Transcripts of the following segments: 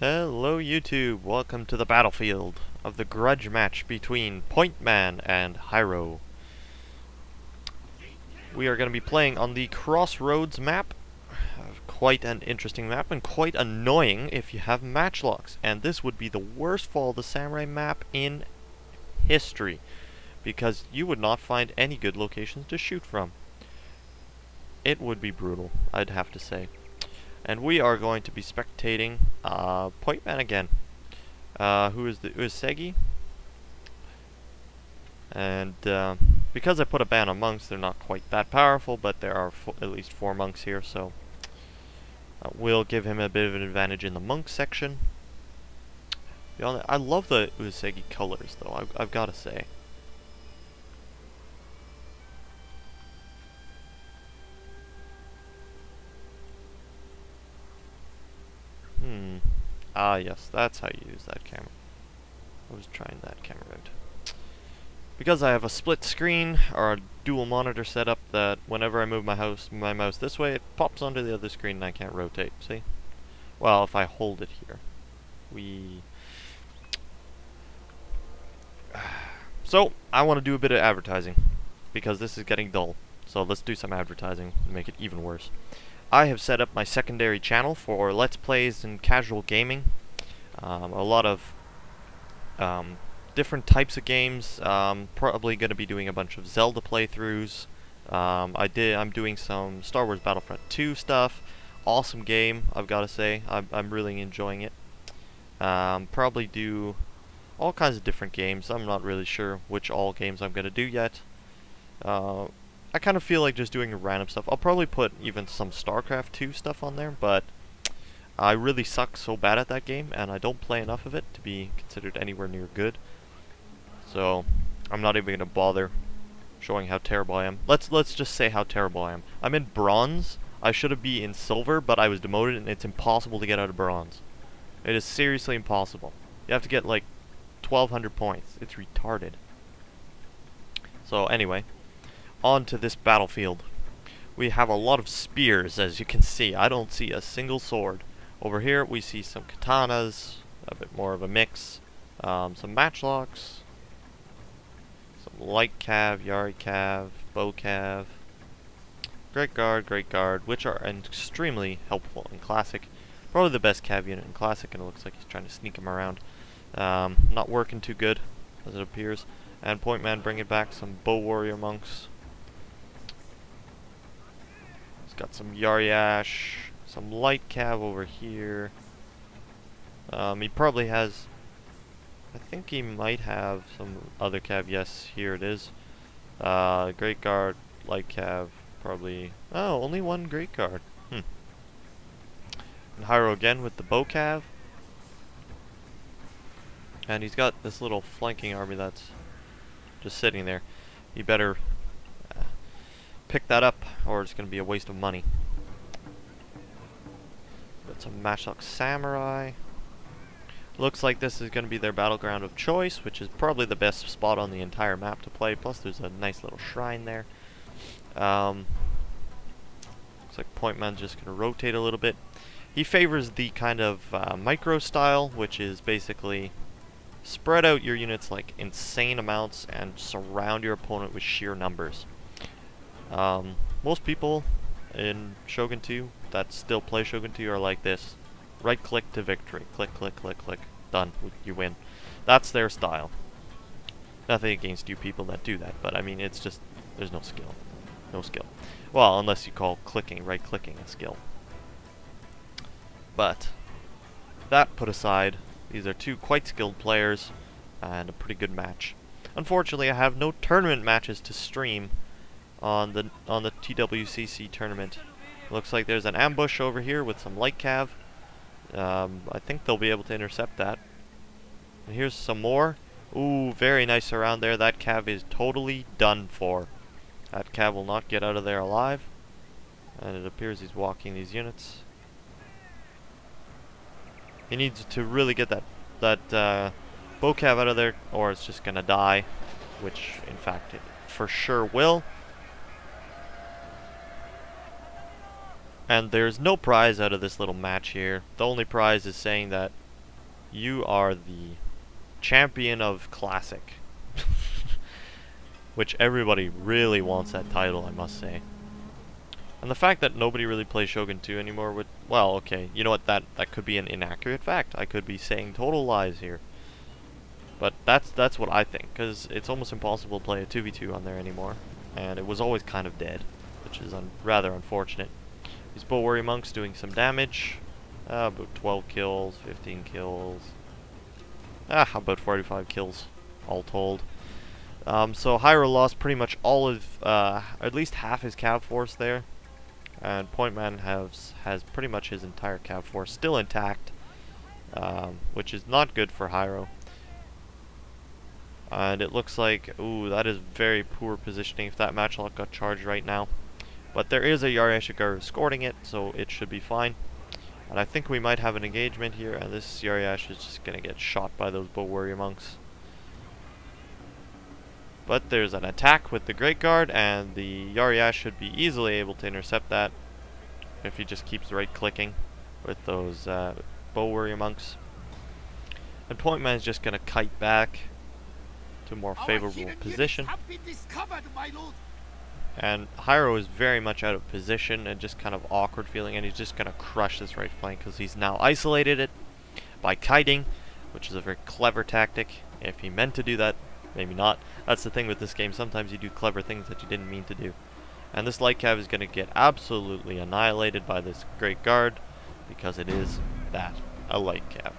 Hello YouTube, welcome to the battlefield of the grudge match between Pointman and Hiro. We are going to be playing on the Crossroads map. Uh, quite an interesting map and quite annoying if you have matchlocks. And this would be the worst Fall of the Samurai map in history. Because you would not find any good locations to shoot from. It would be brutal, I'd have to say. And we are going to be spectating uh, Pointman again. Uh, who is the Usagi? And uh, because I put a ban on monks, they're not quite that powerful, but there are at least four monks here, so uh, we'll give him a bit of an advantage in the monk section. I love the Usagi colors, though, I've, I've got to say. Hmm. Ah, yes, that's how you use that camera. I was trying that camera out. Because I have a split screen, or a dual monitor setup, that whenever I move my, house, my mouse this way, it pops onto the other screen and I can't rotate, see? Well, if I hold it here. We... So, I want to do a bit of advertising, because this is getting dull. So let's do some advertising and make it even worse. I have set up my secondary channel for Let's Plays and casual gaming. Um, a lot of um, different types of games. Um, probably going to be doing a bunch of Zelda playthroughs. Um, I did. I'm doing some Star Wars Battlefront 2 stuff. Awesome game, I've got to say. I'm, I'm really enjoying it. Um, probably do all kinds of different games. I'm not really sure which all games I'm going to do yet. Uh, I kind of feel like just doing random stuff. I'll probably put even some StarCraft 2 stuff on there, but I really suck so bad at that game, and I don't play enough of it to be considered anywhere near good. So, I'm not even going to bother showing how terrible I am. Let's let's just say how terrible I am. I'm in bronze. I should be in silver, but I was demoted, and it's impossible to get out of bronze. It is seriously impossible. You have to get like 1,200 points. It's retarded. So anyway, on to this battlefield. We have a lot of spears, as you can see. I don't see a single sword. Over here, we see some katanas, a bit more of a mix, um, some matchlocks, some light cav, yari cav, bow cav, great guard, great guard, which are extremely helpful in classic. Probably the best cav unit in classic, and it looks like he's trying to sneak him around. Um, not working too good, as it appears. And Pointman bringing back some bow warrior monks. Got some Yariash, some light cav over here. Um, he probably has, I think he might have some other cav. Yes, here it is. Uh, great guard, light cav, probably. Oh, only one great guard. Hmm. And Hiro again with the bow cav. And he's got this little flanking army that's just sitting there. He better pick that up, or it's going to be a waste of money. Got some Matchlock Samurai. Looks like this is going to be their battleground of choice, which is probably the best spot on the entire map to play. Plus, there's a nice little shrine there. Um, looks like Pointman's just going to rotate a little bit. He favors the kind of uh, micro style, which is basically spread out your units like insane amounts and surround your opponent with sheer numbers. Um, most people in Shogun 2 that still play Shogun 2 are like this. Right click to victory. Click, click, click, click. Done. You win. That's their style. Nothing against you people that do that, but I mean, it's just, there's no skill. No skill. Well, unless you call clicking, right clicking a skill. But, that put aside, these are two quite skilled players, and a pretty good match. Unfortunately, I have no tournament matches to stream, on the on the TWCC tournament. Looks like there's an ambush over here with some light cav. Um, I think they'll be able to intercept that. And here's some more. Ooh, very nice around there. That cav is totally done for. That cav will not get out of there alive. And it appears he's walking these units. He needs to really get that that uh, bow cav out of there, or it's just gonna die, which in fact it for sure will. And there's no prize out of this little match here. The only prize is saying that you are the champion of classic. Which everybody really wants that title, I must say. And the fact that nobody really plays Shogun 2 anymore would... Well, okay, you know what, that, that could be an inaccurate fact. I could be saying total lies here. But that's that's what I think, because it's almost impossible to play a 2v2 on there anymore. And it was always kind of dead, which is un rather unfortunate. These Bow Warrior Monks doing some damage. Uh, about 12 kills, 15 kills. Ah, about 45 kills, all told. Um, so Hiro lost pretty much all of, uh, at least half his cav force there. And Pointman has, has pretty much his entire cav force still intact. Um, which is not good for Hiro. And it looks like, ooh, that is very poor positioning if that matchlock got charged right now. But there is a Yari escorting it, so it should be fine. And I think we might have an engagement here, and this Yariash is just going to get shot by those Bow Warrior Monks. But there's an attack with the Great Guard, and the Yariash should be easily able to intercept that if he just keeps right-clicking with those uh, Bow Warrior Monks. And Pointman is just going to kite back to a more favorable position. And Hiro is very much out of position and just kind of awkward feeling, and he's just going to crush this right flank because he's now isolated it by kiting, which is a very clever tactic. If he meant to do that, maybe not. That's the thing with this game. Sometimes you do clever things that you didn't mean to do. And this light cav is going to get absolutely annihilated by this great guard because it is that, a light cav.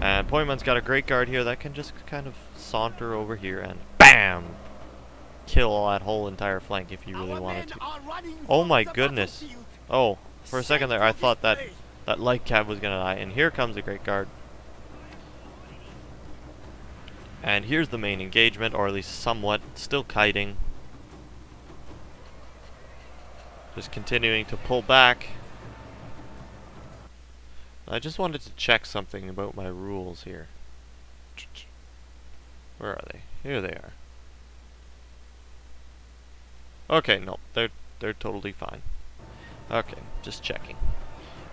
And Pointman's got a great guard here that can just kind of saunter over here and BAM! Kill that whole entire flank if you really wanted to. Oh my goodness. Oh, for a second there I thought that that light cav was gonna die. And here comes the great guard. And here's the main engagement, or at least somewhat, still kiting. Just continuing to pull back. I just wanted to check something about my rules here. Where are they? Here they are. Okay, no, they're they're totally fine. Okay, just checking.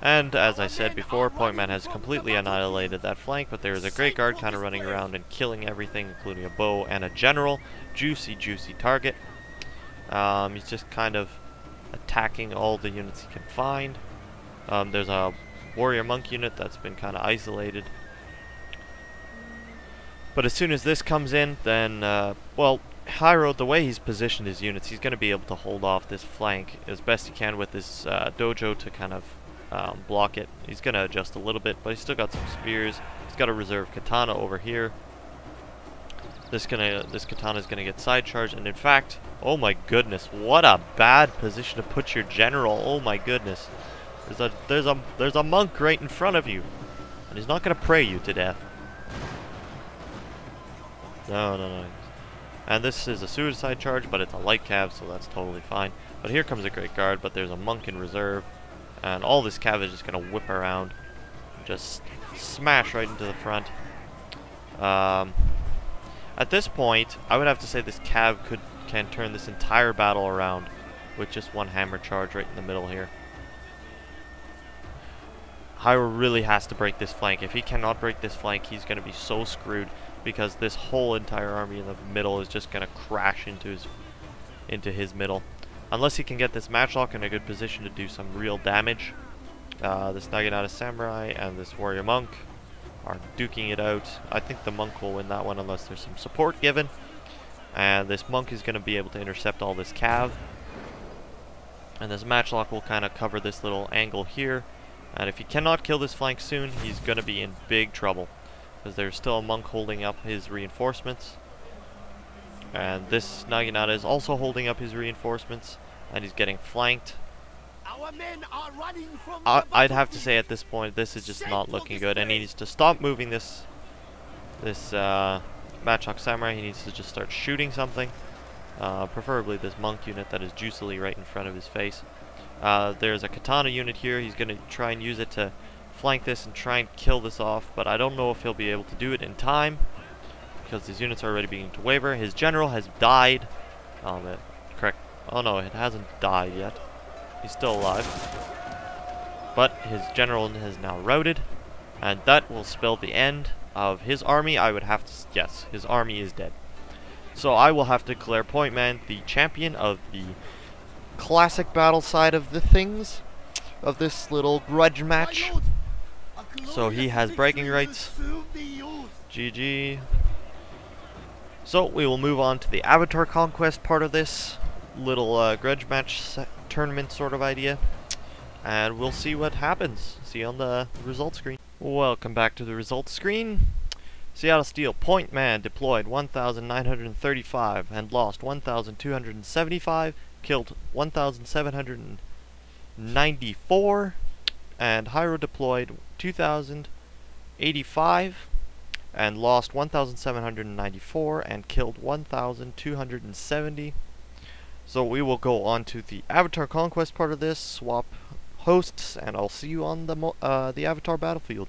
And as I said before, Pointman has completely annihilated that flank, but there is a Great Guard kind of running around and killing everything, including a bow and a general. Juicy, juicy target. Um, he's just kind of attacking all the units he can find. Um, there's a warrior monk unit that's been kind of isolated. But as soon as this comes in, then, uh, well, Hiro, the way he's positioned his units, he's going to be able to hold off this flank as best he can with his uh, dojo to kind of um, block it. He's going to adjust a little bit, but he's still got some spears. He's got a reserve katana over here. This gonna this katana is gonna get side charged, and in fact, oh my goodness, what a bad position to put your general. Oh my goodness. There's a there's a there's a monk right in front of you, and he's not gonna pray you to death. No, no, no. And this is a suicide charge, but it's a light cav, so that's totally fine. But here comes a great guard, but there's a monk in reserve, and all this cav is just gonna whip around, just smash right into the front. Um, at this point, I would have to say this cav could can turn this entire battle around with just one hammer charge right in the middle here. Hiro really has to break this flank. If he cannot break this flank, he's going to be so screwed because this whole entire army in the middle is just going to crash into his into his middle. Unless he can get this matchlock in a good position to do some real damage. Uh, this Naginata Samurai and this Warrior Monk are duking it out. I think the Monk will win that one unless there's some support given. And this Monk is going to be able to intercept all this Cav. And this Matchlock will kind of cover this little angle here. And if he cannot kill this flank soon, he's going to be in big trouble. Because there's still a monk holding up his reinforcements. And this Naginata is also holding up his reinforcements. And he's getting flanked. I I'd have to say at this point, this is just not looking good. And he needs to stop moving this this uh, Matchlock Samurai. He needs to just start shooting something. Uh, preferably this monk unit that is juicily right in front of his face. Uh, there's a katana unit here. He's going to try and use it to flank this and try and kill this off, but I don't know if he'll be able to do it in time because his units are already beginning to waver. His general has died. Um, correct. Oh no, it hasn't died yet. He's still alive. But his general has now routed. And that will spell the end of his army. I would have to... Yes, his army is dead. So I will have to declare Point Man the champion of the classic battle side of the things. Of this little grudge match. So he has bragging rights. GG. So we will move on to the Avatar Conquest part of this little uh, grudge match tournament sort of idea. And we'll see what happens. See on the results screen. Welcome back to the results screen. Seattle Steel Point Man deployed 1,935 and lost 1,275, killed 1,794, and Hiro deployed 2,085 and lost 1,794 and killed 1,270. So we will go on to the Avatar Conquest part of this, swap hosts, and I'll see you on the uh, the Avatar battlefield.